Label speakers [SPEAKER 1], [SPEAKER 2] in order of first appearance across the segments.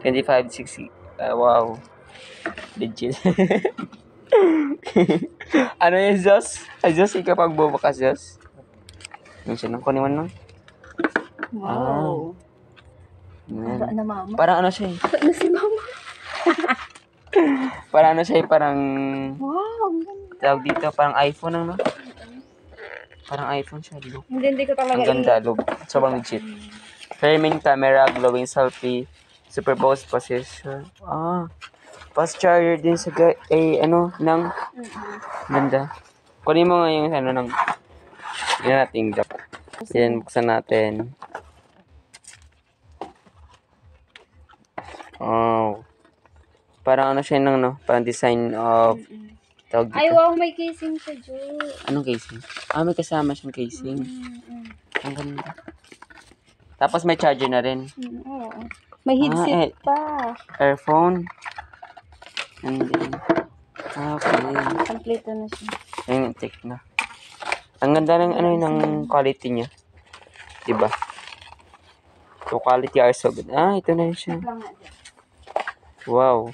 [SPEAKER 1] 25, 60. Ah, wow. Legit. ano yung Diyos? Ay, Diyos, ikaw pagbubukas, Diyos. Yung siya nang kunin mo nang.
[SPEAKER 2] Wow.
[SPEAKER 1] Ayan.
[SPEAKER 2] Para na mama.
[SPEAKER 1] Parang ano siya eh.
[SPEAKER 2] Ano si mama?
[SPEAKER 1] Parang ano siya eh, parang...
[SPEAKER 2] Wow. ang ganda.
[SPEAKER 1] Tawag dito, parang iPhone ang no? Parang iPhone siya, look.
[SPEAKER 2] Hindi, hindi ko talaga
[SPEAKER 1] Ang ganda, look. Sobrang legit. Framing camera, glowing selfie, superposed position. Ah, fast charger din sa ga- eh, ano, ng ganda. Kunin mo nga yung ano ng yun natin. Yan, buksan natin. Oh. Parang ano siya ng no, parang design of tawag
[SPEAKER 2] Ay,
[SPEAKER 1] dito.
[SPEAKER 2] wow, may casing siya, Jo.
[SPEAKER 1] Anong casing? Ah, may kasama siyang casing. Ang ganda. Tapos may charger na rin.
[SPEAKER 2] Oo. May
[SPEAKER 1] Ah,
[SPEAKER 2] headset
[SPEAKER 1] eh.
[SPEAKER 2] pa.
[SPEAKER 1] Earphone. And then, ah, okay.
[SPEAKER 2] Kompleto na siya.
[SPEAKER 1] Ayun, take na. Ang ganda ng ano ng quality niya. Diba? So, quality are so good. Ah, ito na siya. Wow.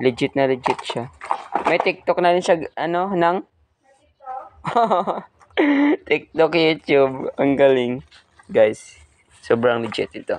[SPEAKER 1] Legit na legit siya. May TikTok na rin siya, ano, ng? TikTok, YouTube. Ang galing. Guys, sobrang legit ito.